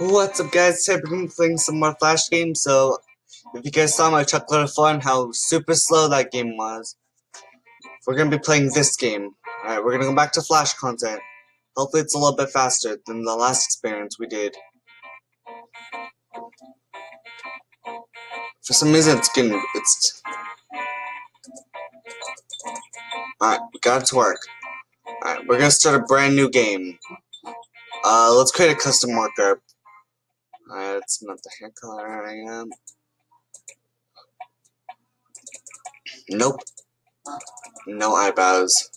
What's up guys, today we're going to be playing some more Flash games, so if you guys saw my Chocolate Fun, how super slow that game was, we're going to be playing this game. Alright, we're going to go back to Flash content. Hopefully it's a little bit faster than the last experience we did. For some reason it's getting, it's... Alright, we got it to work. Alright, we're going to start a brand new game. Uh, let's create a custom marker. It's not the hair color I am. Nope. No eyebrows.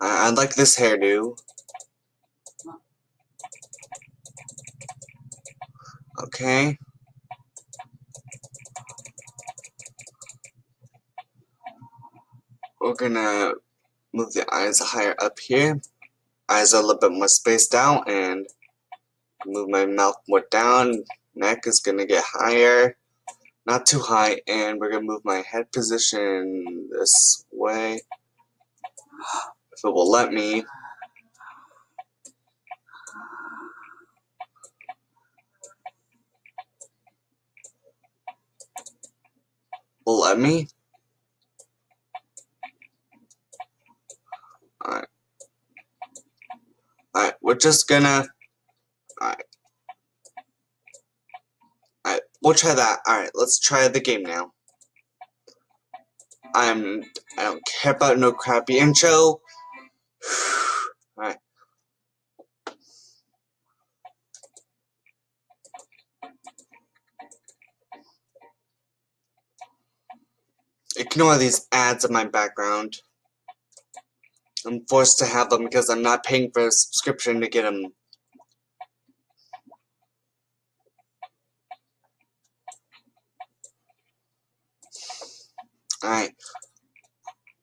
I, I like this hairdo. Okay. We're gonna move the eyes higher up here eyes a little bit more spaced out and move my mouth more down. Neck is to get higher, not too high, and we're to move my head position this way. If it will let me. Will let me. We're just gonna alright. Alright, we'll try that. Alright, let's try the game now. I'm I don't care about no crappy intro. Alright. Ignore these ads in my background. I'm forced to have them because I'm not paying for a subscription to get them. Alright.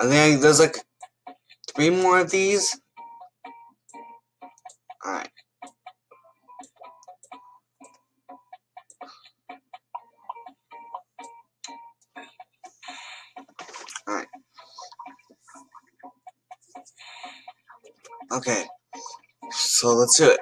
I think there's like three more of these. Alright. Okay, so let's do it.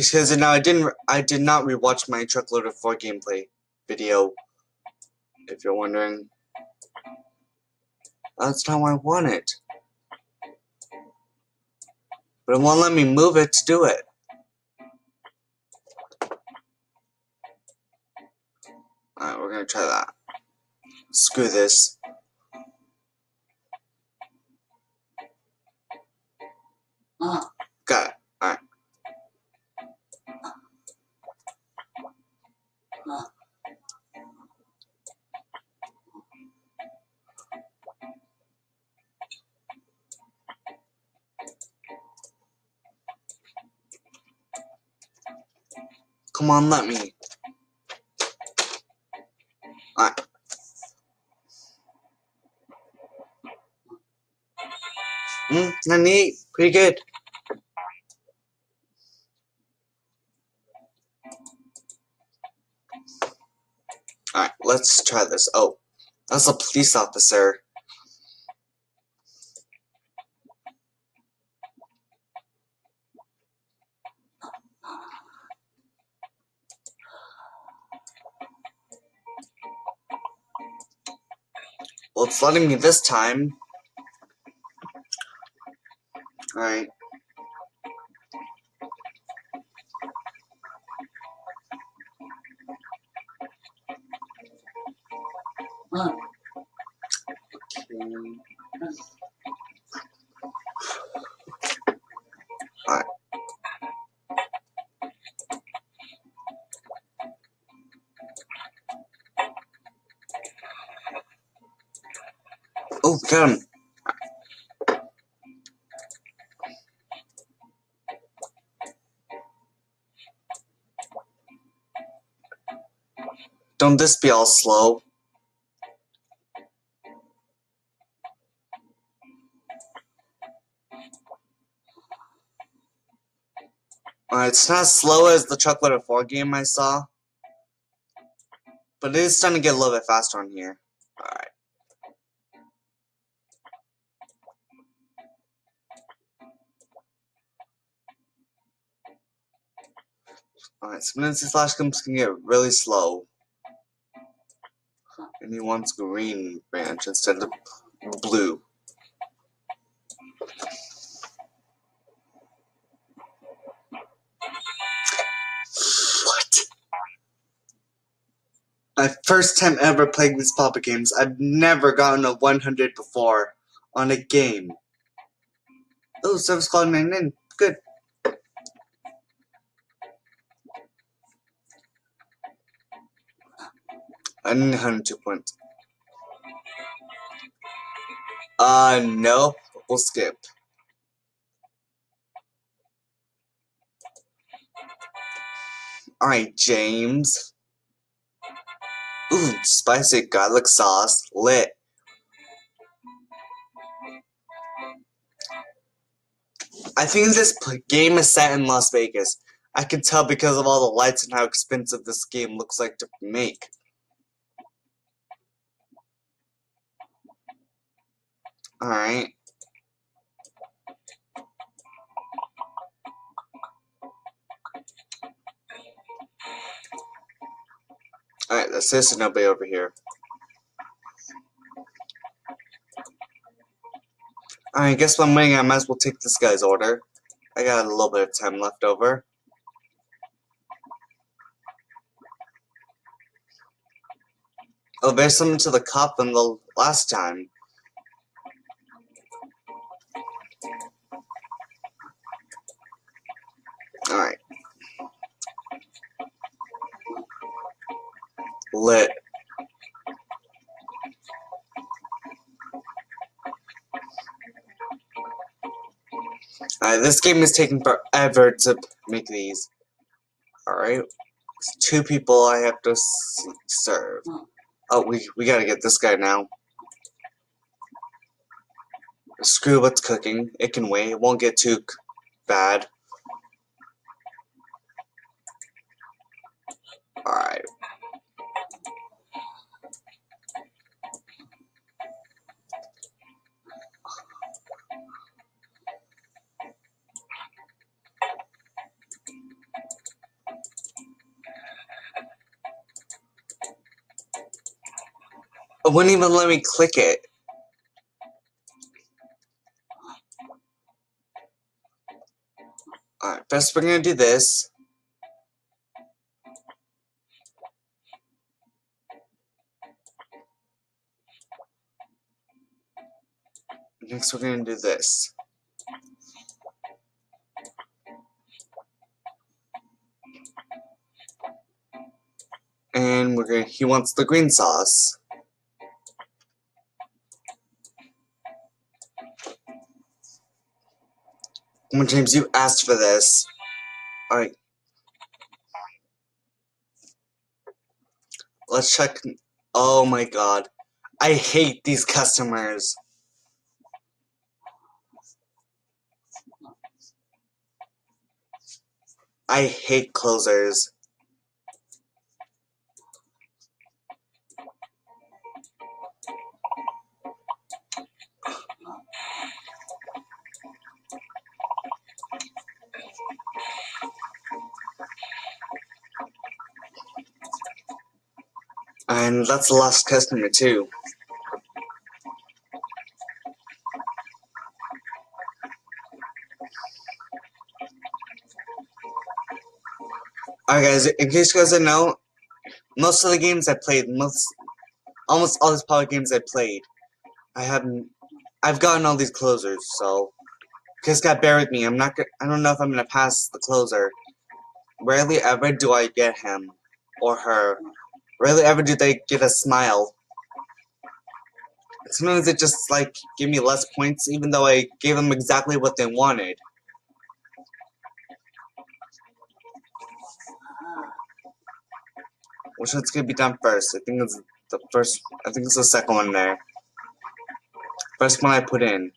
Because uh, now I didn't, I did not rewatch my truckload of four gameplay video. If you're wondering, that's what I wanted. But it won't let me move it to do it. Alright, we're gonna try that. Screw this. Got it. Alright. Come on, let me. Alright. Hmm, not neat. Pretty good. Alright, let's try this. Oh, that's a police officer. Well, it's letting me this time. Alright. Oh, him. Don't this be all slow? Uh, it's not as slow as the Chocolate 4 game I saw. But it is starting to get a little bit faster on here. Alright, sometimes these flash comes can get really slow. And he wants green branch instead of blue. What? My first time ever playing these Papa games. I've never gotten a 100 before on a game. Oh, service call 99. Good. 102 points. Uh, no. We'll skip. Alright, James. Ooh, spicy garlic sauce. Lit. I think this game is set in Las Vegas. I can tell because of all the lights and how expensive this game looks like to make. Alright. Alright, that's this and nobody over here. Alright, guess what I'm waiting I might as well take this guy's order. I got a little bit of time left over. Oh, there's something to the cop than the last time. Lit. Alright, this game is taking forever to make these. Alright. Two people I have to serve. Oh, we, we gotta get this guy now. Screw what's cooking. It can wait. It won't get too bad. Alright. It wouldn't even let me click it. Alright, first we're gonna do this. Next we're gonna do this. And we're gonna, he wants the green sauce. Come James, you asked for this. Alright. Let's check. Oh my god. I hate these customers. I hate closers. And that's the last customer too. Alright guys, in case you guys didn't know, most of the games I played, most, almost all these power games I played, I haven't, I've gotten all these closers, so, just got bear with me, I'm not, I don't know if I'm gonna pass the closer. Rarely ever do I get him, or her, Rarely ever do they get a smile. sometimes it just like give me less points even though I gave them exactly what they wanted. Which one's gonna be done first? I think it's the first I think it's the second one there. First one I put in.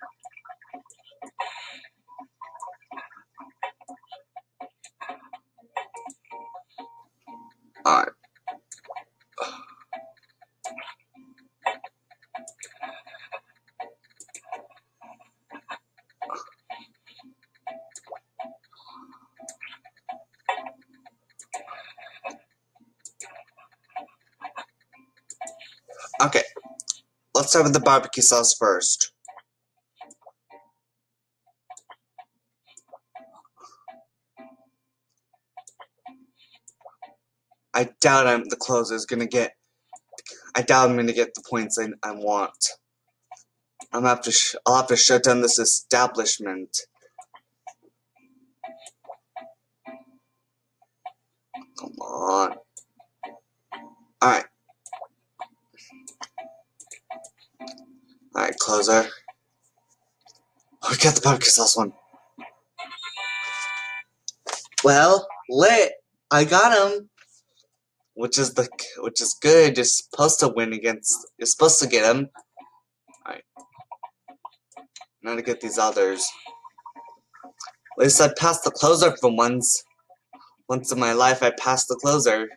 Let's start with the barbecue sauce first. I doubt I'm the closer is gonna get. I doubt I'm gonna get the points I, I want. I'm have to. I'll have to shut down this establishment. Come on. All right. Alright, closer. Oh, we got the barbecue sauce one. Well, lit. I got him. Which is the which is good. You're supposed to win against. You're supposed to get him. Alright. Now to get these others. At least I passed the closer for once. Once in my life, I passed the closer.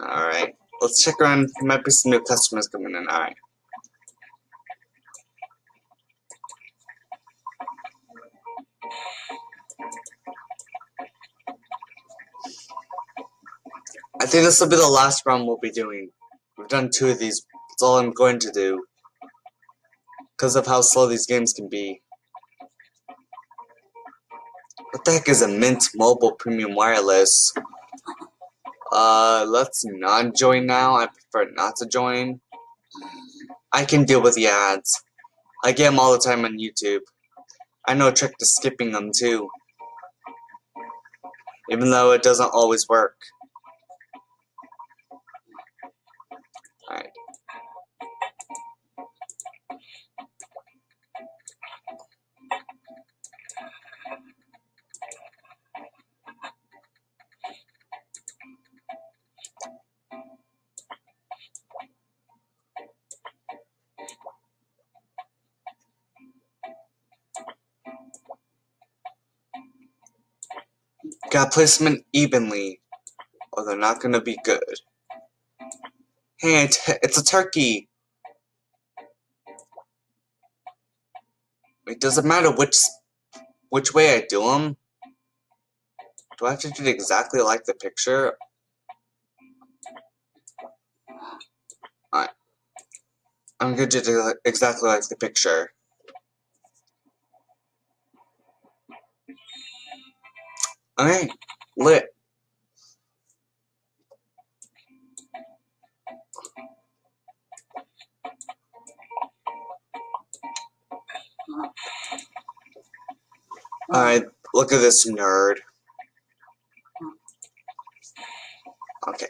Alright. Let's check around. There might be some new customers coming in. Alright. I think this will be the last round we'll be doing. We've done two of these. That's all I'm going to do. Because of how slow these games can be. What the heck is a Mint Mobile Premium Wireless? Uh, let's not join now. I prefer not to join. I can deal with the ads. I get them all the time on YouTube. I know a trick to skipping them too. Even though it doesn't always work. Got placement evenly, or they're not gonna be good. Hey, it's a turkey! It doesn't matter which which way I do them. Do I have to do it exactly like the picture? Alright. I'm gonna do it exactly like the picture. Alright, lit. Alright, look at this nerd. Okay.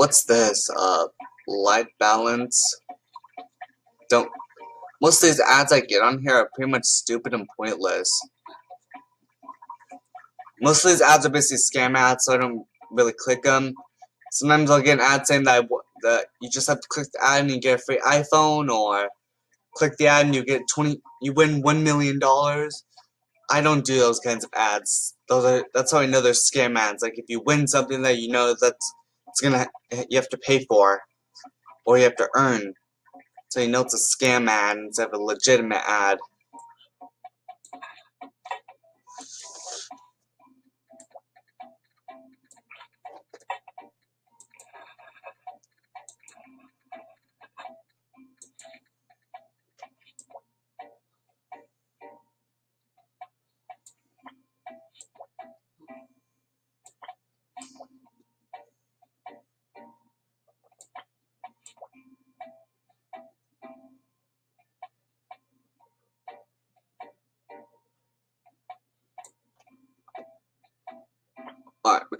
What's this? Uh, light balance? Don't. Most of these ads I get on here are pretty much stupid and pointless. Most of these ads are basically scam ads, so I don't really click them. Sometimes I'll get an ad saying that, that you just have to click the ad and you get a free iPhone, or click the ad and you get 20, you win $1 million. I don't do those kinds of ads. Those are, that's how I know they're scam ads. Like if you win something that you know that's it's gonna eh, you have to pay for or you have to earn. So you know it's a scam ad instead of a legitimate ad.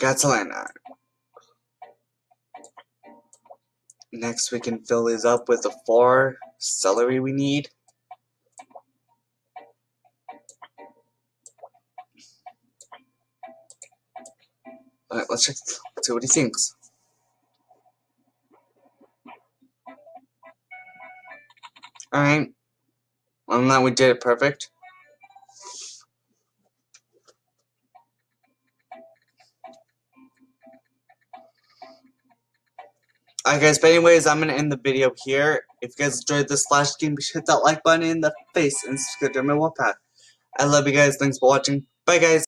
Iron. Next, we can fill these up with the four celery we need. Alright, let's check, let's see what he thinks. Alright. Well, now we did it perfect. Alright guys, but anyways, I'm to end the video here. If you guys enjoyed this Flash game, be sure to hit that like button in the face and subscribe to my path. I love you guys. Thanks for watching. Bye guys.